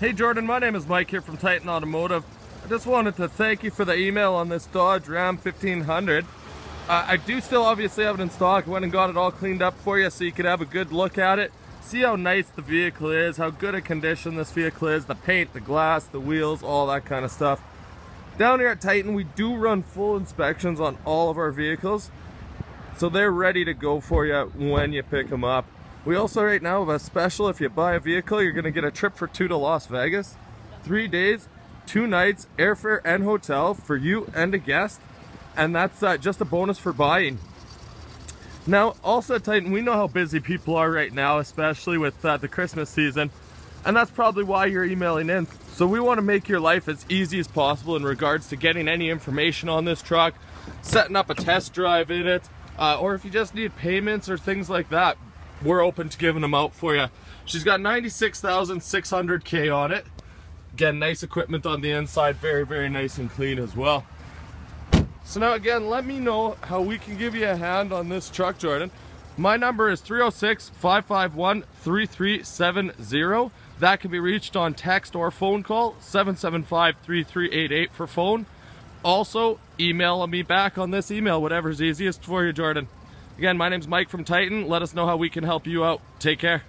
Hey Jordan, my name is Mike here from Titan Automotive. I just wanted to thank you for the email on this Dodge Ram 1500. Uh, I do still obviously have it in stock. Went and got it all cleaned up for you so you could have a good look at it. See how nice the vehicle is, how good a condition this vehicle is, the paint, the glass, the wheels, all that kind of stuff. Down here at Titan, we do run full inspections on all of our vehicles. So they're ready to go for you when you pick them up. We also right now have a special. If you buy a vehicle, you're gonna get a trip for two to Las Vegas. Three days, two nights, airfare and hotel for you and a guest. And that's uh, just a bonus for buying. Now, also Titan, we know how busy people are right now, especially with uh, the Christmas season. And that's probably why you're emailing in. So we want to make your life as easy as possible in regards to getting any information on this truck, setting up a test drive in it, uh, or if you just need payments or things like that, we're open to giving them out for you. She's got 96,600K on it. Again, nice equipment on the inside, very, very nice and clean as well. So now again, let me know how we can give you a hand on this truck, Jordan. My number is 306-551-3370. That can be reached on text or phone call, 775-3388 for phone. Also, email me back on this email, whatever's easiest for you, Jordan. Again, my name's Mike from Titan. Let us know how we can help you out. Take care.